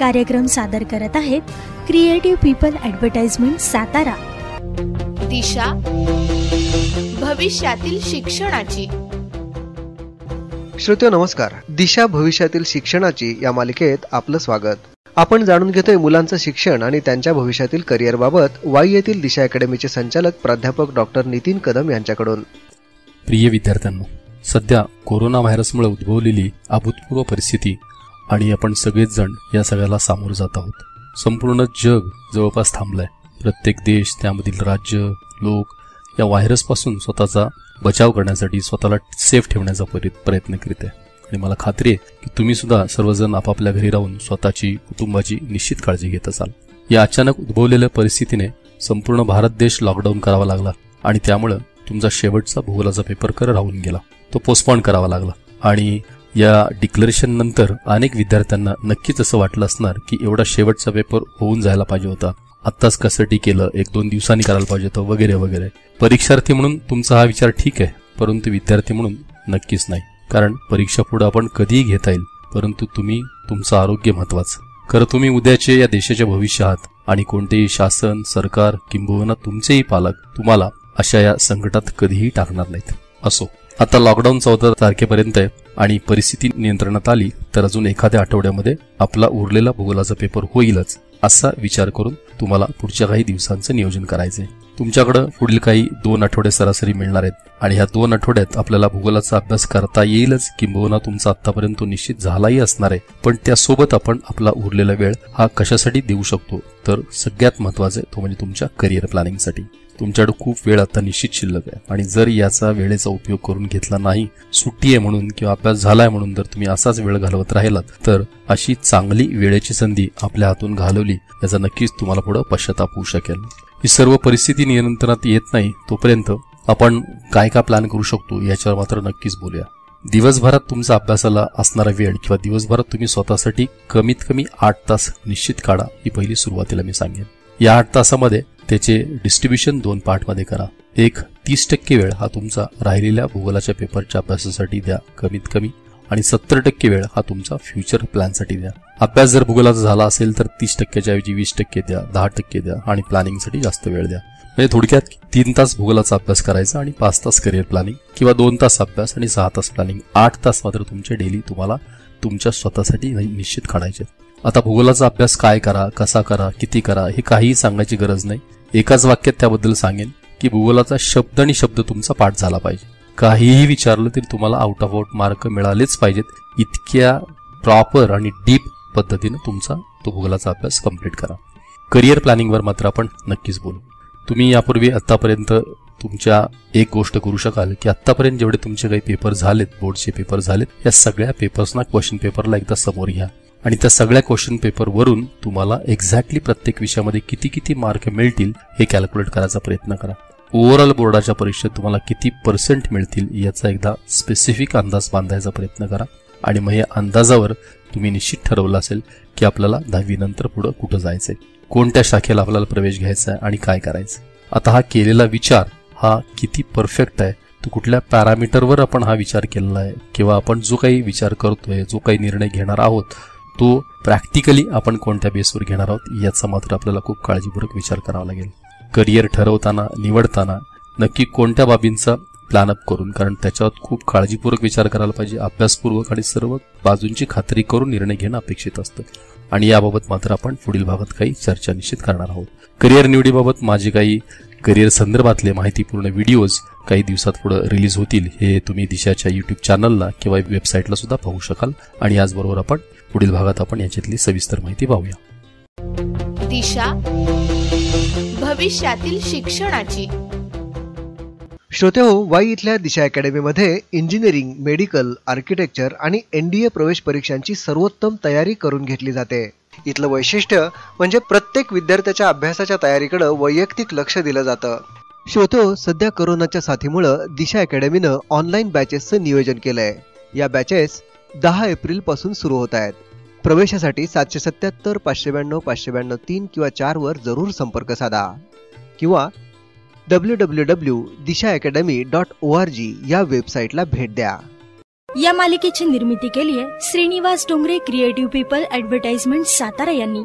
कार्यक्रम सादर करत आहेत क्रिएटिव्ह पीपल ॲडव्हर्टाइजमेंट सातारा. दिशा भविष्यातील शिक्षणाची. श्रोते नमस्कार. दिशा भविष्यातील शिक्षणाची या मालिकेत आपलं स्वागत. आपण जाणून घेतोय मुलांचं शिक्षण आणि त्यांच्या भविष्यातील करिअरबाबत वाई येथील दिशा अकॅडमीचे संचालक प्राध्यापक डॉक्टर नितीन कदम यांच्याकडून. प्रिय विद्यार्थ्यांनो सध्या कोरोना व्हायरसमुळे उद्भवलेली अभूतपूर्व परिस्थिती आणि आपण सगळेच जण या सगळ्याला सामोरं जात आहोत. संपूर्ण जग जवळपास थांबलंय. प्रत्येक देश त्यामधील राज्य लोक या व्हायरसपासून स्वतःचा बचाव करण्यासाठी स्वतःला सेफ ठेवण्याचा प्रयत्न करीत आहे. आणि मला खात्री आहे की तुम्ही सुद्धा सर्वजण आपापल्या घरी राहून स्वतःची कुटुंबाची निश्चित काळजी घेत असाल. या अचानक उद्भवलेल्या परिस्थितीने संपूर्ण भारत देश लॉकडाऊन करावा लागला आणि त्यामुळं तुमचा शेवटचा भूगोलाचा पेपर कर राहून गेला. तो पोस्टपॉन करावा लागला. आणि या डिक्लेरेशननंतर अनेक विद्यार्थ्यांना नक्कीच असं वाटलं असणार की एवढा शेवटचा पेपर होऊन जायला पाहिजे होता. आत्ताच कसंटी केलं एक दोन दिवसांनी करायला पाहिजे होतं वगैरे वगैरे. परीक्षार्थी म्हणून तुमचा हा विचार ठीक आहे परंतु विद्यार्थी म्हणून नक्कीच नाही. कारण परीक्षा पुढे आपण कधीही घेता येईल परंतु तुम्ही तुमचं आरोग्य महत्वाचं. खरं तुम्ही उद्याचे या देशाच्या भविष्य आहात आणि कोणतेही शासन सरकार किंबहुना तुमचेही पालक तुम्हाला अशा या संकटात कधीही टाकणार नाहीत. असो. आता लॉकडाऊन चौदा तारखेपर्यंत आहे. आणि परिस्थिती नियंत्रणात आली तर अजून एखाद्या आठवड्यामध्ये आपला उरलेला भूगोलाचा पेपर होईलच असा विचार करून तुम्हाला पुढच्या काही दिवसांचं नियोजन करायचंय. तुमच्याकडं पुढील काही दोन आठवडे सरासरी मिळणार आहेत आणि ह्या दोन आठवड्यात आपल्याला भूगोलाचा अभ्यास करता येईलच किंबहुना तुमचा आतापर्यंत तो निश्चित झालाही असणार आहे. पण त्यासोबत आपण आपला उरलेला वेळ हा कशासाठी देऊ शकतो? तर सगळ्यात महत्वाचं आहे तो म्हणजे तुमच्या करिअर प्लॅनिंगसाठी तुमच्याकडे खूप वेळ आता निश्चित शिल्लक आहे. आणि जर याचा वेळेचा उपयोग करून घेतला नाही सुट्टी आहे म्हणून किंवा अभ्यास झालाय म्हणून जर तुम्ही असाच वेळ घालवत राहिलात तर अशी चांगली वेळेची संधी आपल्या हातून घालवली याचा नक्कीच तुम्हाला पुढे पश्चाताप होऊ शकेल. ही सर्व परिस्थिती नियंत्रणात येत नाही तोपर्यंत आपण काय काय प्लॅन करू शकतो याच्यावर मात्र नक्कीच बोलूया. दिवसभरात तुमचा अभ्यासाला असणारा वेळ किंवा दिवसभरात तुम्ही स्वतःसाठी कमीत कमी आठ तास निश्चित काढा ही पहिली सुरुवातीला मी सांगेन. या आठ तासामध्ये त्याचे डिस्ट्रीब्युशन दोन पार्टमध्ये करा. एक तीस टक्के वेळ हा तुमचा राहिलेल्या भूगोलाच्या पेपरच्या अभ्यासासाठी द्या कमीत कमी आणि सत्तर टक्के वेळ हा तुमचा फ्युचर प्लॅनसाठी द्या. अभ्यास जर भूगोलाचा झाला असेल तर तीस टक्क्याच्या ऐवजी वीस टक्के द्या दहा टक्के द्या आणि प्लॅनिंगसाठी जास्त वेळ द्या. म्हणजे थोडक्यात तीन तास भूगोलाचा अभ्यास करायचा आणि पाच तास करिअर प्लॅनिंग किंवा दोन तास अभ्यास आणि सहा तास प्लॅनिंग आठ तास मात्र तुमचे डेली तुम्हाला तुमच्या स्वतःसाठी निश्चित काढायचे. आता भूगोलाचा अभ्यास काय करा कसा करा किती करा हे काहीही सांगायची गरज नाही. एकाच वाक्यात त्याबद्दल सांगेन की भूगोलाचा शब्द आणि शब्द तुमचा पाठ झाला पाहिजे. काहीही विचारलं तरी तुम्हाला आउट ऑफ आउट मार्क मिळालेच पाहिजेत. इतक्या प्रॉपर आणि डीप पद्धतीनं तुमचा तो भूगोलाचा अभ्यास कंप्लीट करा. करिअर प्लॅनिंगवर मात्र आपण नक्कीच बोलू. तुम्ही यापूर्वी आत्तापर्यंत तुमच्या एक गोष्ट करू शकाल की आत्तापर्यंत जेवढे तुमचे काही पेपर झालेत बोर्डचे पेपर झालेत या सगळ्या पेपर्सना क्वेश्चन पेपरला एकदा समोर घ्या. आणि त्या सगळ्या क्वेश्चन पेपरवरून तुम्हाला एक्झॅक्टली प्रत्येक विषयामध्ये किती किती मार्क मिळतील हे कॅल्क्युलेट करायचा प्रयत्न करा. ओव्हरऑल बोर्डाच्या परीक्षेत तुम्हाला किती पर्सेंट मिळतील याचा एकदा स्पेसिफिक अंदाज बांधायचा प्रयत्न करा. आणि मग या अंदाजावर तुम्ही निश्चित ठरवलं असेल की आपल्याला दहावीनंतर पुढं कुठं जायचंय. कोणत्या शाखेला आपल्याला प्रवेश घ्यायचा आहे आणि काय करायचं. आता हा केलेला विचार हा किती परफेक्ट आहे. तो कुठल्या पॅरामीटरवर आपण हा विचार केलेला आहे किंवा आपण जो काही विचार करतोय जो काही निर्णय घेणार आहोत तो प्रॅक्टिकली आपण कोणत्या बेसवर घेणार आहोत याचा मात्र आपल्याला खूप काळजीपूर्वक विचार करावा लागेल. करिअर ठरवताना निवडताना नक्की कोणत्या बाबींचा प्लॅन अप करून कारण त्याच्यावर खूप काळजीपूर्वक विचार करायला पाहिजे. अभ्यासपूर्वक आणि सर्व बाजूंची खात्री करून निर्णय घेणं अपेक्षित असतं. आणि याबाबत मात्र आपण पुढील भागात काही चर्चा निश्चित करणार आहोत. करिअर निवडीबाबत माझे काही करिअर संदर्भातले माहितीपूर्ण व्हिडिओज काही दिवसात पुढे रिलीज होतील हे तुम्ही दिशाच्या युट्यूब चॅनलला किंवा वेबसाईटला सुद्धा पाहू शकाल. आणि याचबरोबर आपण पुढील भागात आपण याच्यातली सविस्तर माहिती पाहूया. दिशा भविष्यातील शिक्षणाची. श्रोते हो वाई इथल्या दिशा अकॅडमीमध्ये इंजिनिअरिंग मेडिकल आर्किटेक्चर आणि एनडीए प्रवेश परीक्षांची सर्वोत्तम तयारी करून घेतली जाते. इथलं वैशिष्ट्य म्हणजे प्रत्येक विद्यार्थ्याच्या अभ्यासाच्या तयारीकडे वैयक्तिक लक्ष दिलं जातं. श्रोते हो सध्या कोरोनाच्या साथीमुळं दिशा अकॅडमीनं ऑनलाईन बॅचेसचं नियोजन केलंय. या बॅचेस दहा एप्रिलपासून सुरू होत आहेत. प्रवेशासाठी सातशे सत्याहत्तर पाचशे ब्याण्णव पाचशे ब्याण्णव तीन किंवा चार वर जरूर संपर्क साधा. किंवा W W W Disha academy dot O R G या वेबसाईटला भेट द्या. या मालिकेची निर्मिती केली आहे Shrinivas Dongre creative people advertisement Satara यांनी.